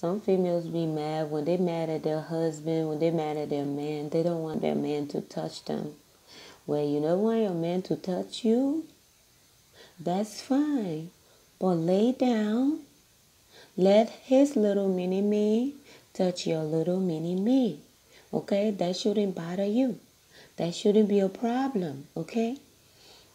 Some females be mad when they mad at their husband, when they mad at their man. They don't want their man to touch them. Well, you don't want your man to touch you? That's fine. But lay down. Let his little mini me touch your little mini me. Okay? That shouldn't bother you. That shouldn't be a problem. Okay?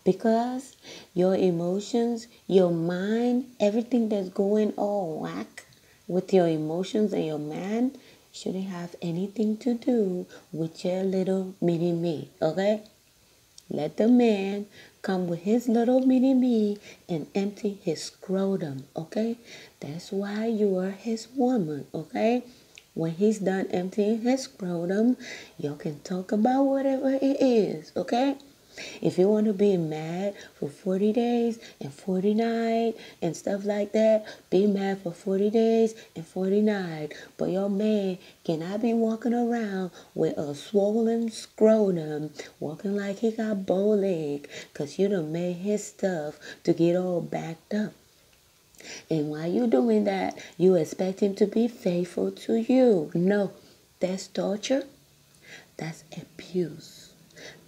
Because your emotions, your mind, everything that's going all whack with your emotions and your man shouldn't have anything to do with your little mini me. Okay? Let the man come with his little mini me and empty his scrotum, okay? That's why you are his woman, okay? When he's done emptying his scrotum, you can talk about whatever it is, okay? If you want to be mad for 40 days and 40 nights and stuff like that, be mad for 40 days and 40 nights. But your man cannot be walking around with a swollen scrotum, walking like he got bow leg, because you done made his stuff to get all backed up. And while you doing that, you expect him to be faithful to you. No, that's torture. That's abuse.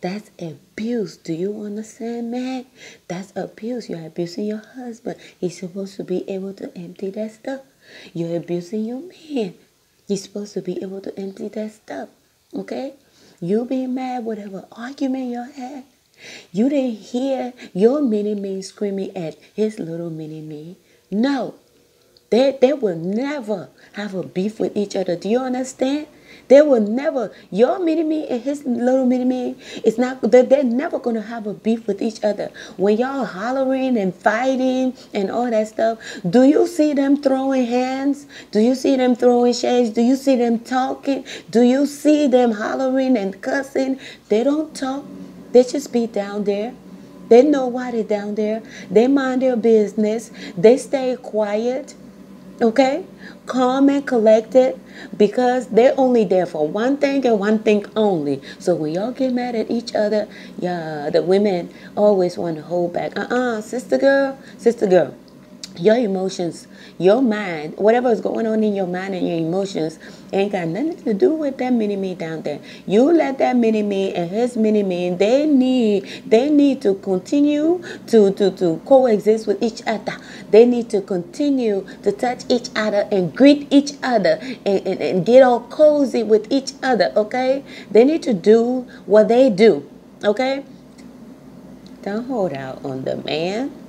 That's abuse. Do you understand, man? That's abuse. You're abusing your husband. He's supposed to be able to empty that stuff. You're abusing your man. He's supposed to be able to empty that stuff. Okay? You be mad, whatever argument you had. You didn't hear your mini me screaming at his little mini me. No. They, they will never have a beef with each other. Do you understand? They will never, your mini me and his little mini me, it's not, they're, they're never going to have a beef with each other. When y'all hollering and fighting and all that stuff, do you see them throwing hands? Do you see them throwing shades? Do you see them talking? Do you see them hollering and cussing? They don't talk. They just be down there. They know why they're down there. They mind their business. They stay quiet okay? Calm and collected because they're only there for one thing and one thing only. So when y'all get mad at each other yeah the women always want to hold back. Uh-uh sister girl sister girl your emotions, your mind, whatever is going on in your mind and your emotions, ain't got nothing to do with that mini me down there. You let that mini me and his mini me, they need they need to continue to, to, to coexist with each other. They need to continue to touch each other and greet each other and, and, and get all cozy with each other, okay? They need to do what they do, okay? Don't hold out on the man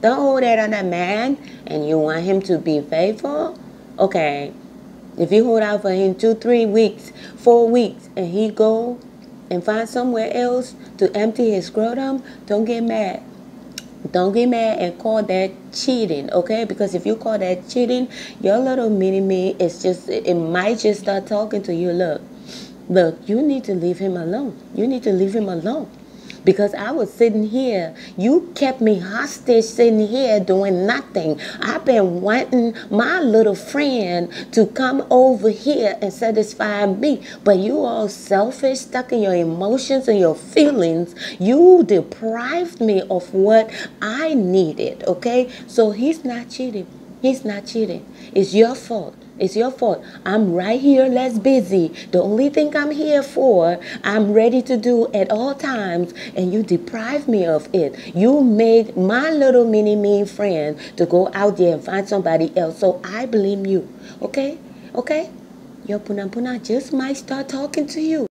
don't hold that on a man and you want him to be faithful. Okay. If you hold out for him two, three weeks, four weeks, and he go and find somewhere else to empty his scrotum, don't get mad. Don't get mad and call that cheating, okay? Because if you call that cheating, your little mini me is just, it might just start talking to you. Look, look, you need to leave him alone. You need to leave him alone because I was sitting here. You kept me hostage sitting here doing nothing. I've been wanting my little friend to come over here and satisfy me. But you all selfish, stuck in your emotions and your feelings. You deprived me of what I needed, okay? So he's not cheating. He's not cheating. It's your fault. It's your fault. I'm right here, less busy. The only thing I'm here for, I'm ready to do at all times, and you deprive me of it. You made my little mini me friend to go out there and find somebody else. So I blame you. Okay? Okay? Your puna puna just might start talking to you.